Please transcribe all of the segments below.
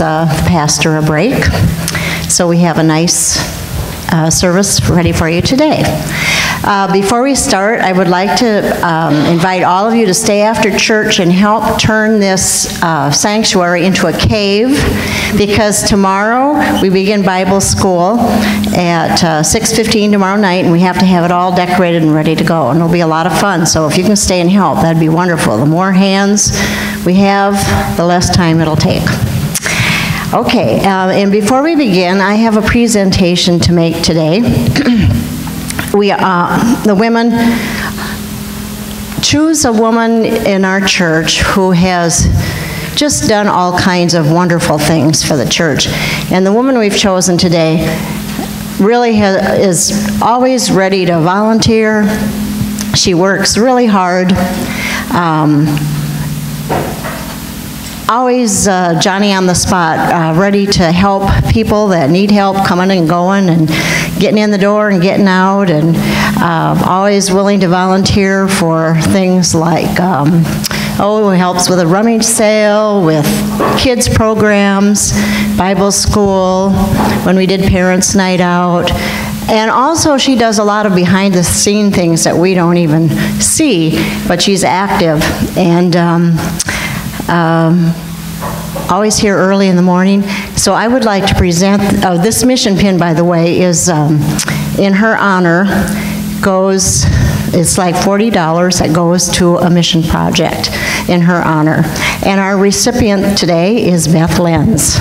uh, pastor a break. So we have a nice uh, service ready for you today. Uh, Before we start, I would like to um, invite all of you to stay after church and help turn this uh, sanctuary into a cave, because tomorrow, we begin Bible school at uh, 6:15 tomorrow night, and we have to have it all decorated and ready to go, and it'll be a lot of fun, so if you can stay and help, that'd be wonderful. The more hands we have, the less time it'll take. Okay, uh, and before we begin, I have a presentation to make today. We, uh, the women, choose a woman in our church who has just done all kinds of wonderful things for the church. And the woman we've chosen today really ha- is always ready to volunteer. She works really hard. Um, always uh, Johnny on the spot, uh, ready to help people that need help coming and going and getting in the door and getting out, and uh, always willing to volunteer for things like, um, oh, helps with a rummage sale, with kids programs, Bible school, when we did parents' night out. And also, she does a lot of behind-the-scene things that we don't even see, but she's active. And um, um, always here early in the morning. So I would like to present, oh, this mission pin, by the way, is um, in her honor, goes, it's like $40 that goes to a mission project in her honor. And our recipient today is Beth Lenz.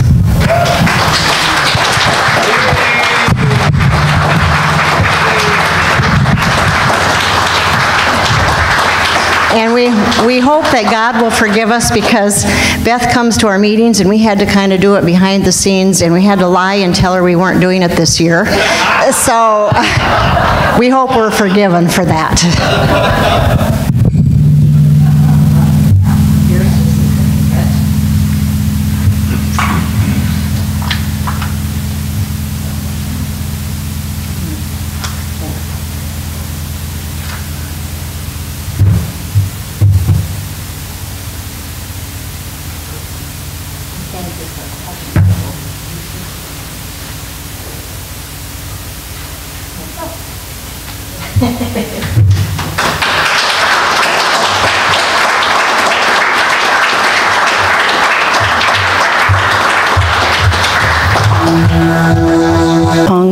And we, we hope that God will forgive us because Beth comes to our meetings and we had to kind of do it behind the scenes and we had to lie and tell her we weren't doing it this year. So we hope we're forgiven for that.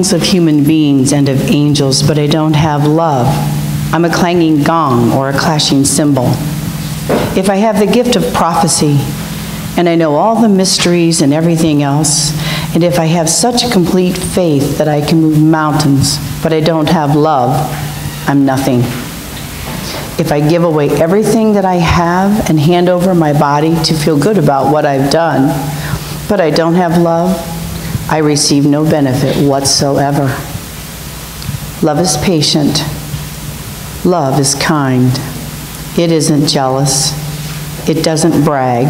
Tongues of human beings and of angels, but I don't have love. I'm a clanging gong or a clashing cymbal. If I have the gift of prophecy, and I know all the mysteries and everything else, and if I have such complete faith that I can move mountains, but I don't have love, I'm nothing. If I give away everything that I have and hand over my body to feel good about what I've done, but I don't have love, I receive no benefit whatsoever. Love is patient. Love is kind. It isn't jealous. It doesn't brag.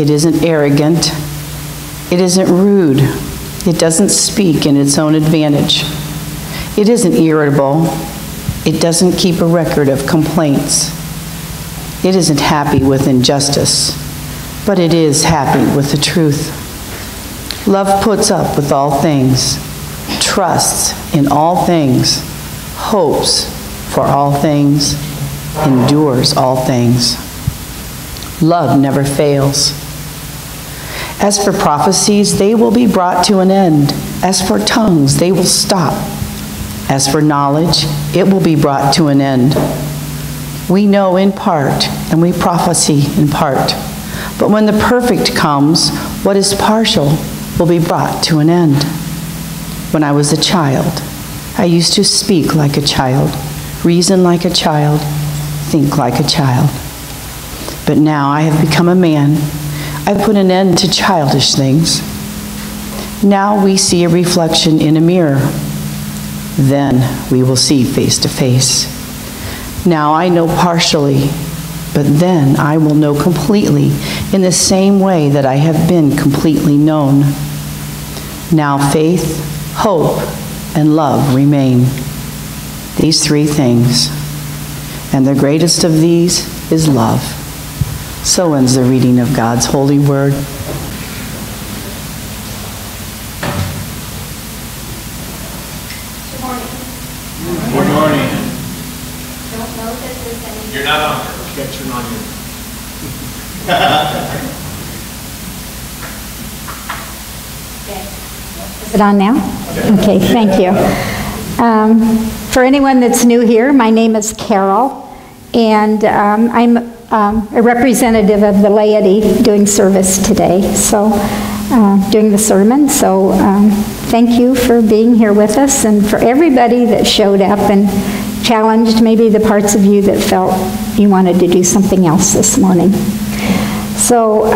It isn't arrogant. It isn't rude. It doesn't speak in its own advantage. It isn't irritable. It doesn't keep a record of complaints. It isn't happy with injustice, but it is happy with the truth. Love puts up with all things, trusts in all things, hopes for all things, endures all things. Love never fails. As for prophecies, they will be brought to an end. As for tongues, they will stop. As for knowledge, it will be brought to an end. We know in part, and we prophesy in part. But when the perfect comes, what is partial will be brought to an end. When I was a child, I used to speak like a child, reason like a child, think like a child. But now I have become a man. I've put an end to childish things. Now we see a reflection in a mirror. Then we will see face to face. Now I know partially, but then I will know completely in the same way that I have been completely known. Now faith, hope, and love remain. These three things. And the greatest of these is love. So ends the reading of God's holy word. Okay. Is it on now? Okay, thank you. Um, For anyone that's new here, my name is Carol, and um, I'm um, a representative of the laity doing service today, so, uh, doing the sermon. So um, thank you for being here with us, and for everybody that showed up and challenged maybe the parts of you that felt you wanted to do something else this morning. So,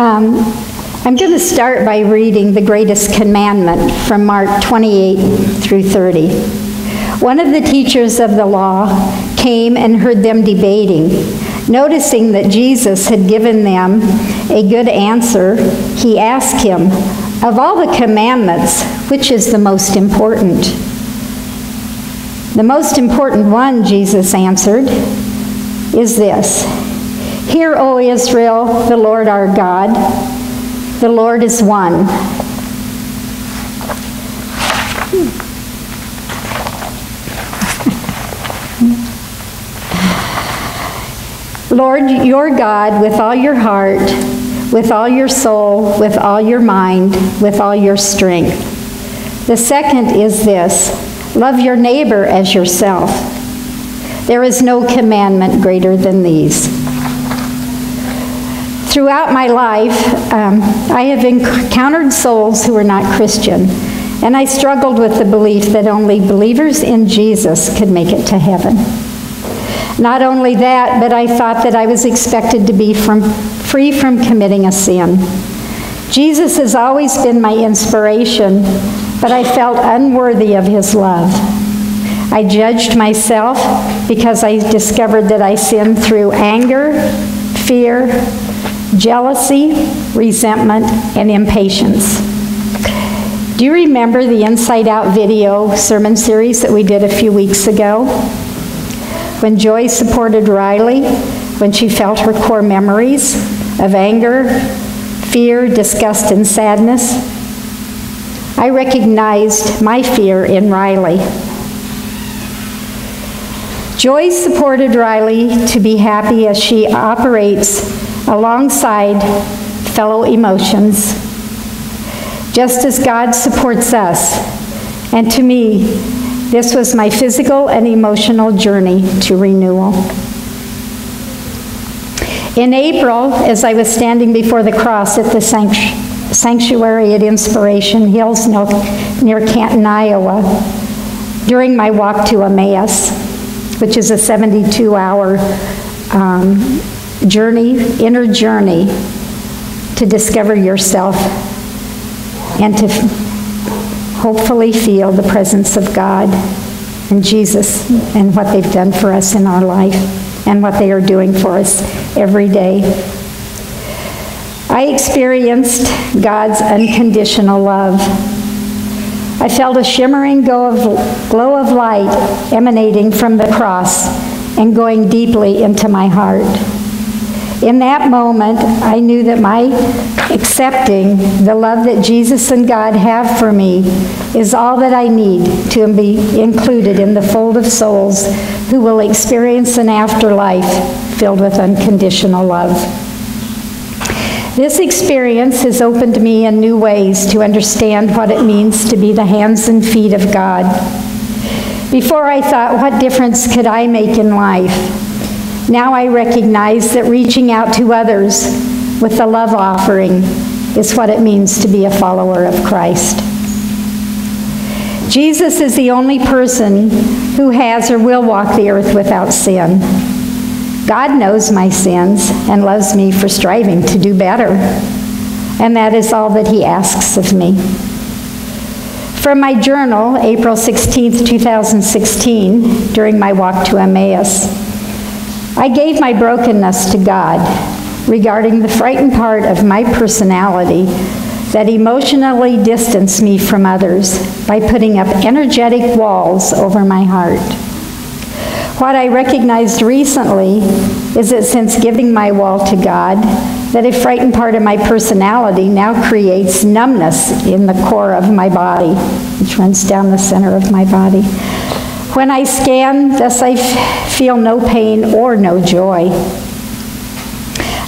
Um, I'm going to start by reading the greatest commandment from Mark 28 through 30. One of the teachers of the law came and heard them debating. Noticing that Jesus had given them a good answer, he asked him, Of all the commandments, which is the most important? The most important one, Jesus answered, is this Hear, O Israel, the Lord our God, the Lord is one. Lord, your God, with all your heart, with all your soul, with all your mind, with all your strength. The second is this love your neighbor as yourself. There is no commandment greater than these. Throughout my life, um, I have encountered souls who are not Christian, and I struggled with the belief that only believers in Jesus could make it to heaven. Not only that, but I thought that I was expected to be from, free from committing a sin. Jesus has always been my inspiration, but I felt unworthy of his love. I judged myself because I discovered that I sinned through anger, fear, jealousy, resentment, and impatience. Do you remember the Inside Out video sermon series that we did a few weeks ago? When Joy supported Riley, when she felt her core memories of anger, fear, disgust, and sadness, I recognized my fear in Riley. Joy supported Riley to be happy as she operates alongside fellow emotions, just as God supports us. And to me, this was my physical and emotional journey to renewal. In April, as I was standing before the cross at the sanctuary at Inspiration Hills near Canton, Iowa, during my walk to Emmaus, which is a 72 hour um, journey, inner journey to discover yourself and to hopefully feel the presence of God and Jesus and what they've done for us in our life and what they are doing for us every day. I experienced God's unconditional love. I felt a shimmering glow of, glow of light emanating from the cross and going deeply into my heart. In that moment, I knew that my accepting the love that Jesus and God have for me is all that I need to be included in the fold of souls who will experience an afterlife filled with unconditional love. This experience has opened me in new ways to understand what it means to be the hands and feet of God. Before I thought, what difference could I make in life? Now I recognize that reaching out to others with the love offering is what it means to be a follower of Christ. Jesus is the only person who has or will walk the earth without sin. God knows my sins and loves me for striving to do better. And that is all that he asks of me. From my journal, April 16, 2016, during my walk to Emmaus, I gave my brokenness to God regarding the frightened part of my personality that emotionally distanced me from others by putting up energetic walls over my heart. What I recognized recently is that since giving my wall to God, that a frightened part of my personality now creates numbness in the core of my body, which runs down the center of my body. When I scan, thus I feel no pain or no joy.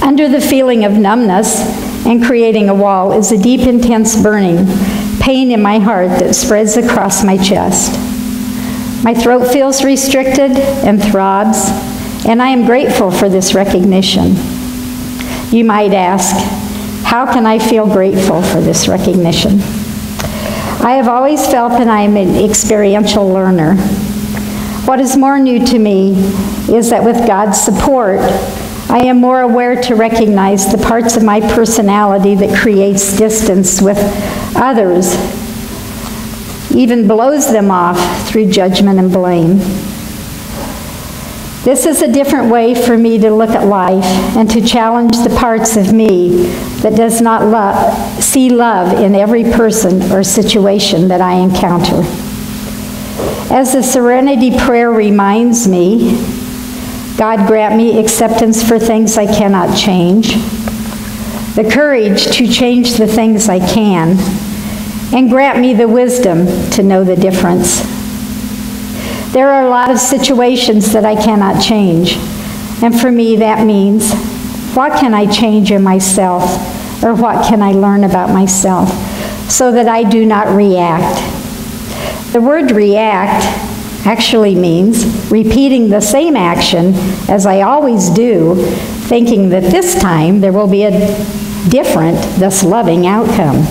Under the feeling of numbness and creating a wall is a deep, intense burning, pain in my heart that spreads across my chest. My throat feels restricted and throbs, and I am grateful for this recognition. You might ask, how can I feel grateful for this recognition? I have always felt that I am an experiential learner. What is more new to me is that with God's support, I am more aware to recognize the parts of my personality that creates distance with others even blows them off through judgment and blame. This is a different way for me to look at life and to challenge the parts of me that does not love, see love in every person or situation that I encounter. As the Serenity Prayer reminds me, God grant me acceptance for things I cannot change, the courage to change the things I can, and grant me the wisdom to know the difference. There are a lot of situations that I cannot change, and for me that means what can I change in myself or what can I learn about myself so that I do not react. The word react actually means repeating the same action as I always do, thinking that this time there will be a different, thus loving outcome.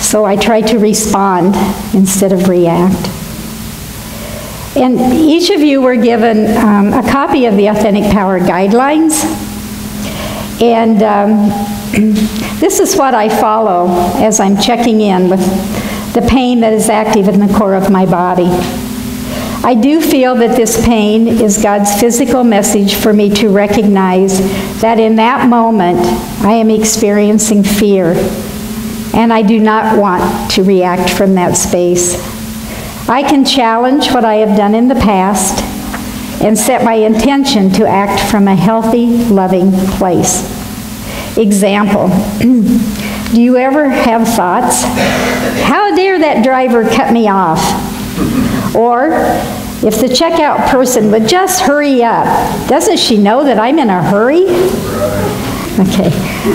So I try to respond instead of react. And each of you were given um, a copy of the Authentic Power Guidelines. And um, this is what I follow as I'm checking in with the pain that is active in the core of my body. I do feel that this pain is God's physical message for me to recognize that in that moment I am experiencing fear and I do not want to react from that space. I can challenge what I have done in the past and set my intention to act from a healthy, loving place. Example, do you ever have thoughts, how dare that driver cut me off? Or, if the checkout person would just hurry up, doesn't she know that I'm in a hurry? Okay.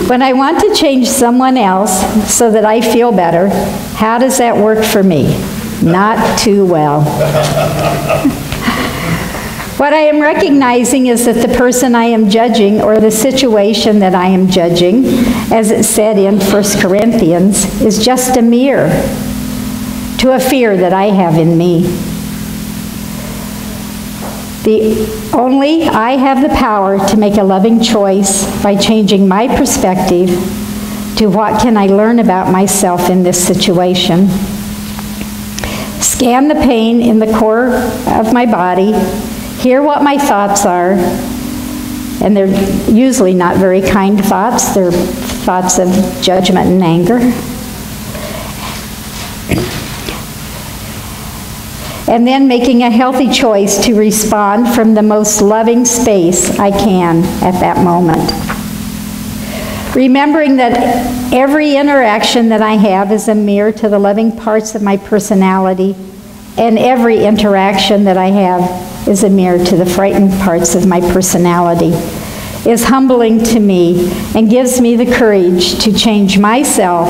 When I want to change someone else so that I feel better, how does that work for me? Not too well. what I am recognizing is that the person I am judging or the situation that I am judging, as it said in 1 Corinthians, is just a mirror to a fear that I have in me. The only I have the power to make a loving choice by changing my perspective to what can I learn about myself in this situation. Scan the pain in the core of my body, hear what my thoughts are, and they're usually not very kind thoughts. They're thoughts of judgment and anger. and then making a healthy choice to respond from the most loving space I can at that moment. Remembering that every interaction that I have is a mirror to the loving parts of my personality, and every interaction that I have is a mirror to the frightened parts of my personality, is humbling to me and gives me the courage to change myself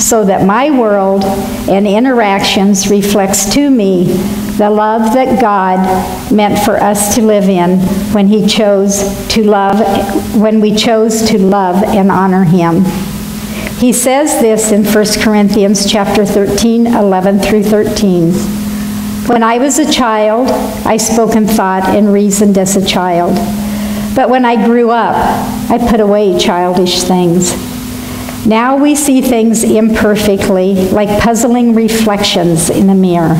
so that my world and interactions reflects to me the love that God meant for us to live in when he chose to love when we chose to love and honor him. He says this in 1 Corinthians chapter 13, 11 through 13. When I was a child, I spoke and thought and reasoned as a child. But when I grew up, I put away childish things. Now we see things imperfectly, like puzzling reflections in a mirror.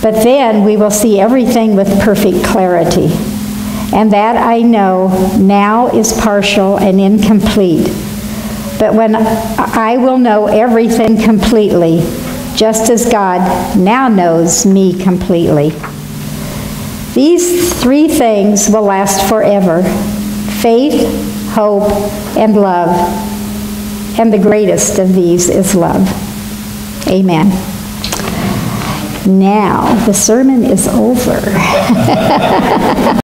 But then we will see everything with perfect clarity. And that I know now is partial and incomplete. But when I will know everything completely, just as God now knows me completely. These three things will last forever faith, hope, and love and the greatest of these is love. Amen. Now, the sermon is over.